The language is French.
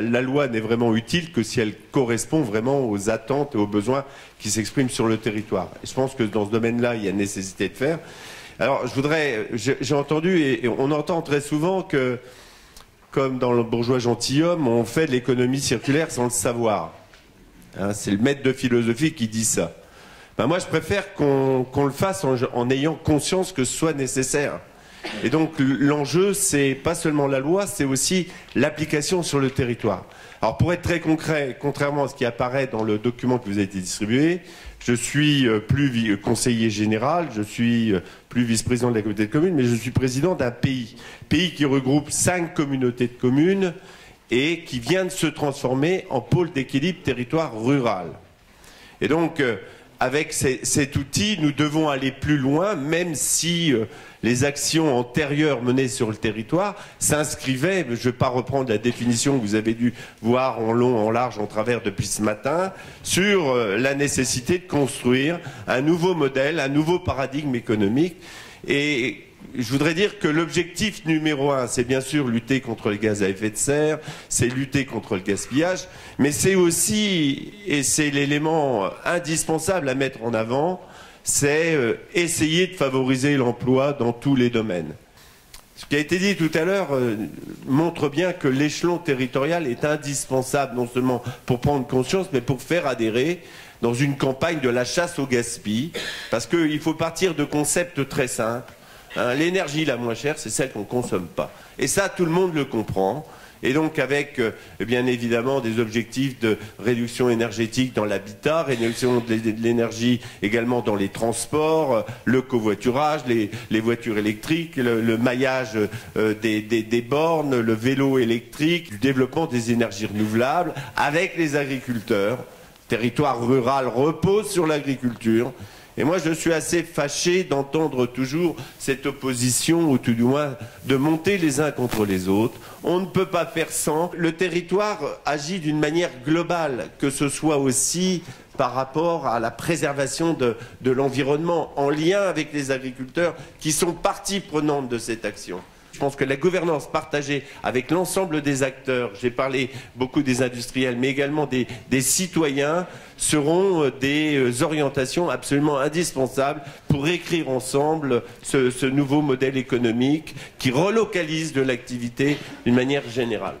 la loi n'est vraiment utile que si elle correspond vraiment aux attentes et aux besoins qui s'expriment sur le territoire. Et je pense que dans ce domaine-là, il y a nécessité de faire. Alors, je voudrais, j'ai entendu, et on entend très souvent que, comme dans le bourgeois gentilhomme, on fait de l'économie circulaire sans le savoir. Hein, c'est le maître de philosophie qui dit ça. Ben moi, je préfère qu'on le fasse en, ayant conscience que ce soit nécessaire. Et donc, l'enjeu, c'est pas seulement la loi, c'est aussi l'application sur le territoire. Alors, pour être très concret, contrairement à ce qui apparaît dans le document qui vous a été distribué, je suis euh, plus conseiller général, je suis euh, plus vice-président de la communauté de communes, mais je suis président d'un pays. Pays qui regroupe cinq communautés de communes et qui vient de se transformer en pôle d'équilibre territoire rural. Et donc, euh, avec cet outil, nous devons aller plus loin, même si les actions antérieures menées sur le territoire s'inscrivaient, je ne vais pas reprendre la définition que vous avez dû voir en long, en large, en travers depuis ce matin, sur euh, la nécessité de construire un nouveau modèle, un nouveau paradigme économique. Et je voudrais dire que l'objectif numéro un, c'est bien sûr lutter contre les gaz à effet de serre, c'est lutter contre le gaspillage, mais c'est aussi, et c'est l'élément indispensable à mettre en avant, c'est euh, essayer de favoriser l'emploi dans tous les domaines. Ce qui a été dit tout à l'heure euh, montre bien que l'échelon territorial est indispensable, non seulement pour prendre conscience, mais pour faire adhérer dans une campagne de la chasse au gaspillage, parce qu'il faut partir de concepts très simples Hein, l'énergie la moins chère, c'est celle qu'on ne consomme pas. Et ça, tout le monde le comprend. Et donc avec, euh, bien évidemment, des objectifs de réduction énergétique dans l'habitat, réduction de l'énergie également dans les transports, euh, le covoiturage, les, voitures électriques, le, maillage euh, des, des, bornes, le vélo électrique, le développement des énergies renouvelables, avec les agriculteurs. Le territoire rural repose sur l'agriculture. Et moi, je suis assez fâché d'entendre toujours cette opposition, ou tout du moins de monter les uns contre les autres. On ne peut pas faire sans. Le territoire agit d'une manière globale, que ce soit aussi par rapport à la préservation de, de l'environnement, en lien avec les agriculteurs qui sont partie prenante de cette action. Je pense que la gouvernance partagée avec l'ensemble des acteurs, j'ai parlé beaucoup des industriels, mais également des, citoyens, seront euh, des euh, orientations absolument indispensables pour écrire ensemble ce nouveau modèle économique qui relocalise de l'activité d'une manière générale.